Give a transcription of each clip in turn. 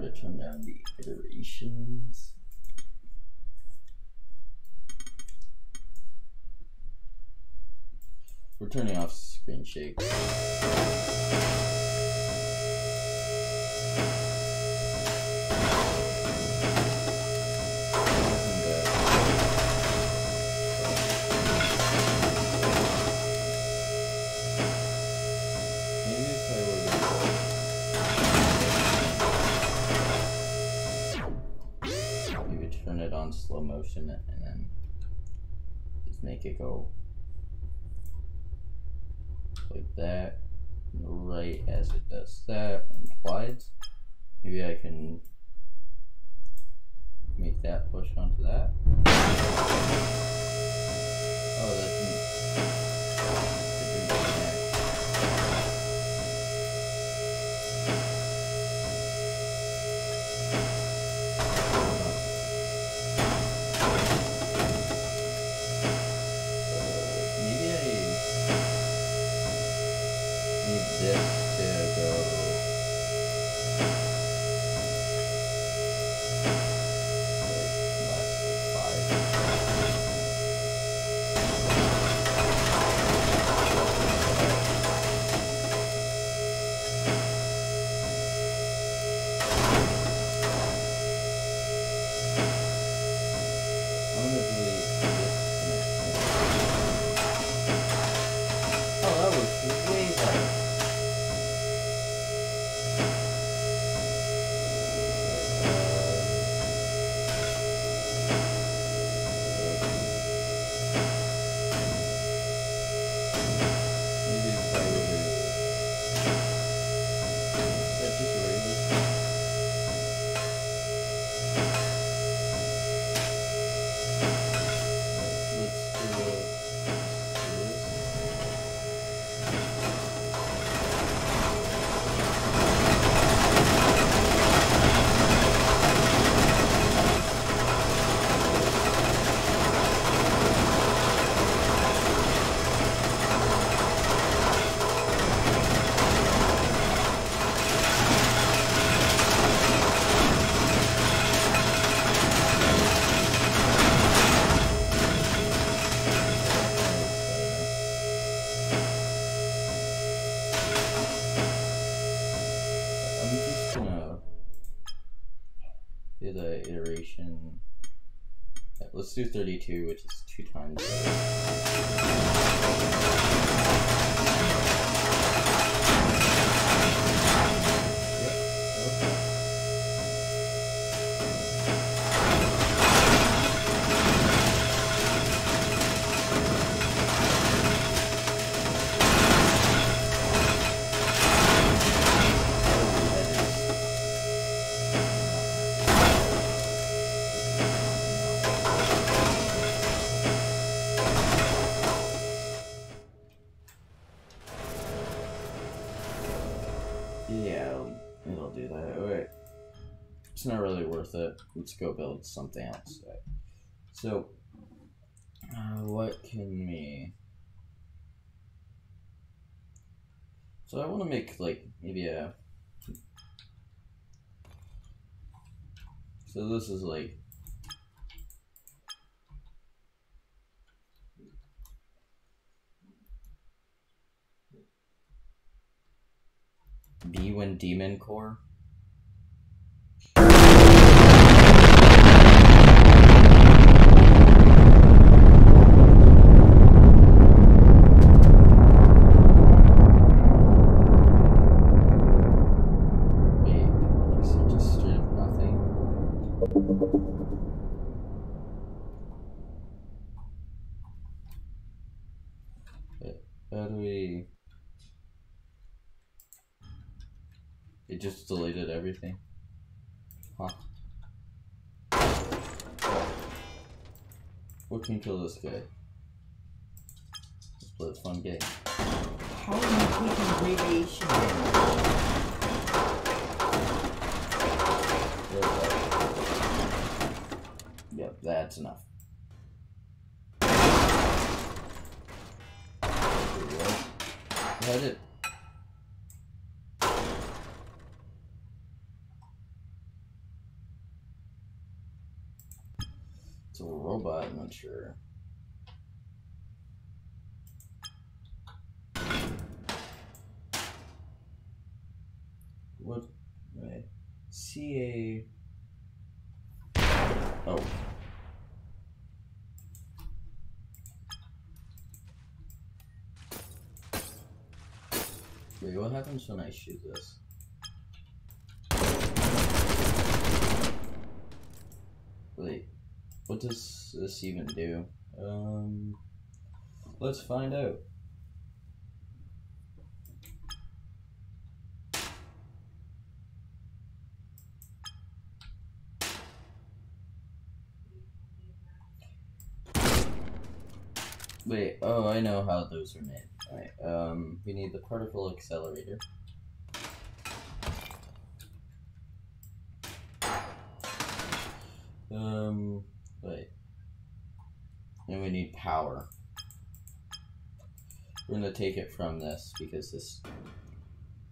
Were to turn down the iterations. We're turning off screen shake. On slow motion and then just make it go like that right as it does that and glides. Maybe I can make that push onto that. Oh, that didn't. Let's do 32, which is two times. Not really worth it. Let's go build something else. So, uh, what can we. So, I want to make, like, maybe a. So, this is like. B1 Demon Core. Wait, is it just straight up nothing? Uh, How do we? It just deleted everything. Huh. What can kill this guy? Let's play a fun game. How are you taking radiation damage? Yep, that's enough. There we go. It. It's a robot, I'm not sure. What? Right. C A. Oh. Wait, what happens when I shoot this? Wait, what does this even do? Um, let's find out. Wait, oh, I know how those are made. Alright, um, we need the particle accelerator. Um, wait. And we need power. We're gonna take it from this because this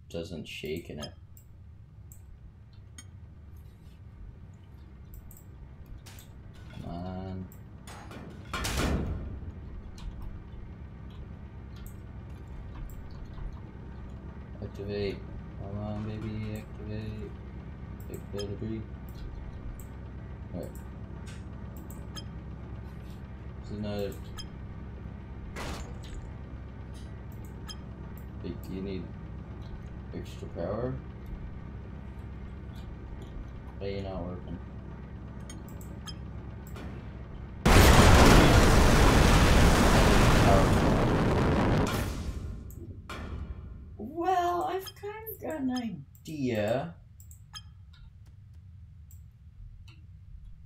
doesn't shake in it. You not working? Power. Well, I've kind of got an idea.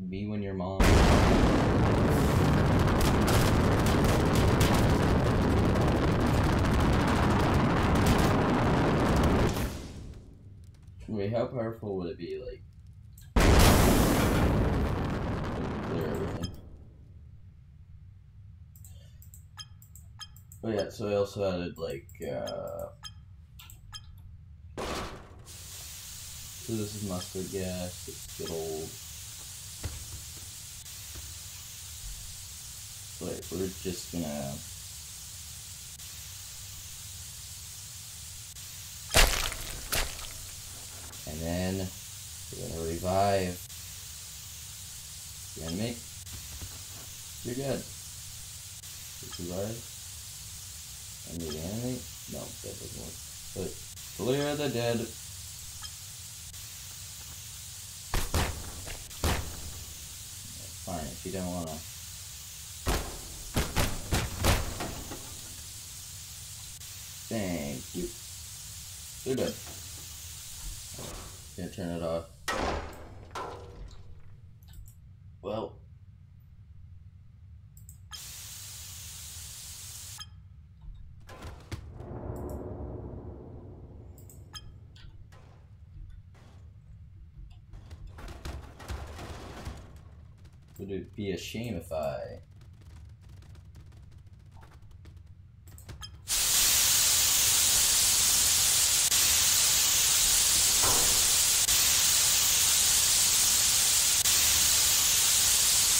Be when your mom. Wait, how powerful would it be? Like, clear everything. Oh yeah, so I also added like, uh, so this is mustard gas. It's good old. Wait, we're just gonna. And then we're gonna revive the enemy. You're good. Just revive. And the enemy. No, that doesn't work. But clear the dead. Fine, if you don't wanna. Thank you. You're good. Gonna turn it off. Well. Would it be a shame if I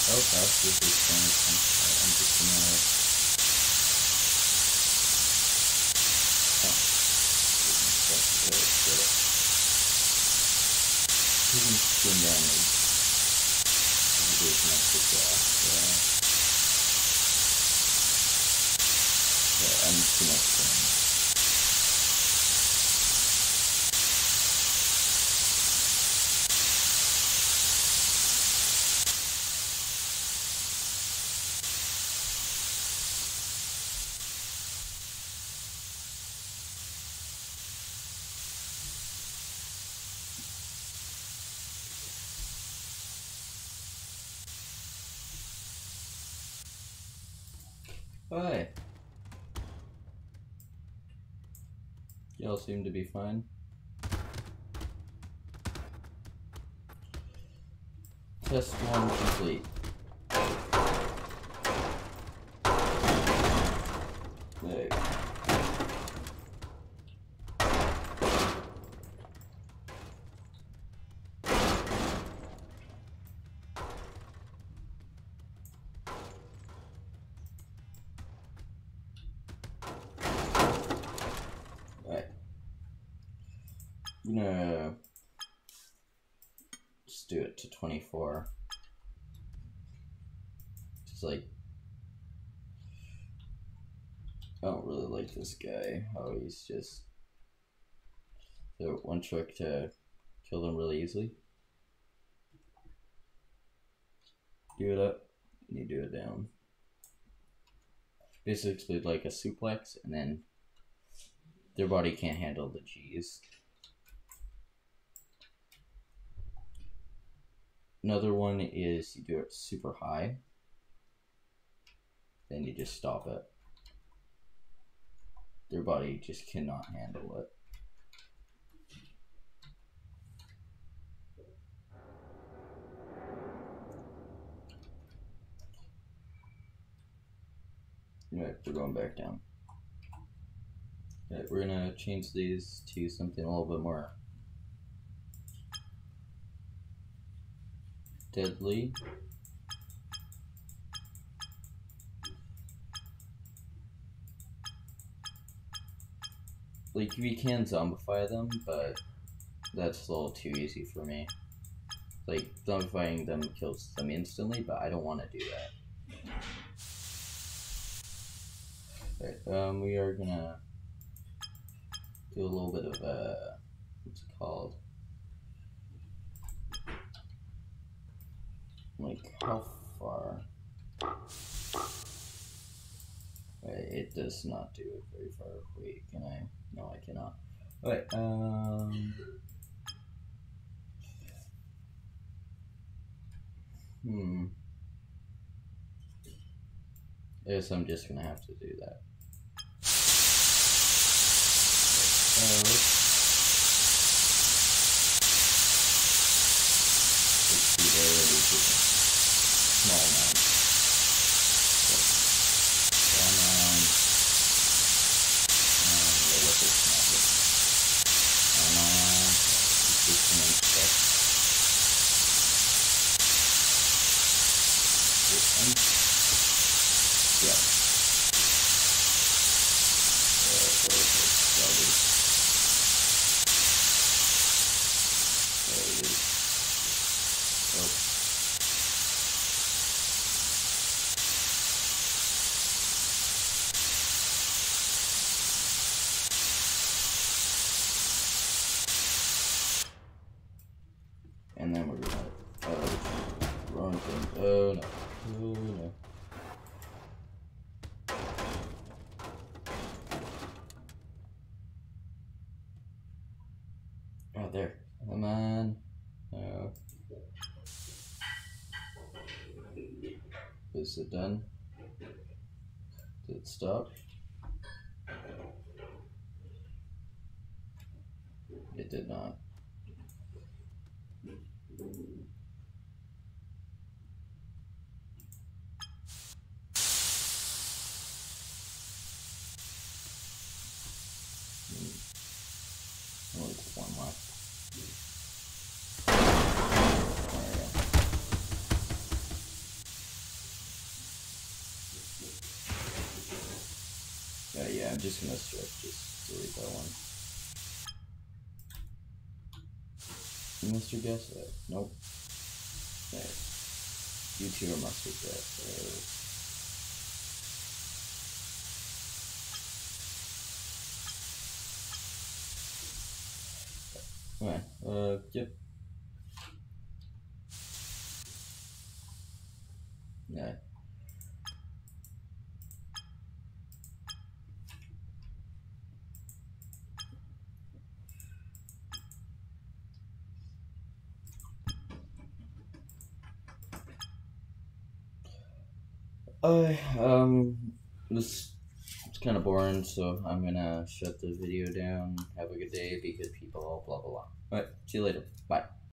Oh, that's this insane! I'm just gonna. Oh. Good. Skin. Too fast, yeah. Yeah, I'm just Hi. Y'all seem to be fine. Test one complete. There. To 24. Just like, I don't really like this guy. How he's just so one trick to kill them really easily. Do it up, and you do it down. Basically, like a suplex, and then their body can't handle the cheese. Another one is you do it super high, then you just stop it. Their body just cannot handle it. Right, they're going back down. Okay, we're gonna change these to something a little bit more deadly. Like we can zombify them, but that's a little too easy for me. Like zombifying them kills them instantly, but I don't want to do that. Right, um, we are gonna do a little bit of uh, what's it called? Like how far? It does not do it very far. Wait, can I? No, I cannot. Wait, um. Hmm. I guess I'm just gonna have to do that. Uh, let's, see, they're already taking small amount. So, come on. Um, yeah, what is not good? Come on. It's just an inspect. This one. Yeah. Uh, where is it? Garbage. There it is. Oh. And then we're gonna, uh, wrong thing. Oh no. Oh no. Oh, there. Come on. No. Is it done? Did it stop? It did not. Hmm. Only one left. There we go. Yeah, yeah, I'm just gonna strip, just delete that one. Mr. Guess it. Nope. You are mustard gas. There. Okay. Uh, yep. Yeah. Um this it's kind of boring, so I'm gonna shut the video down. Have a good day. Be good people. Blah blah blah. All right. See you later. Bye.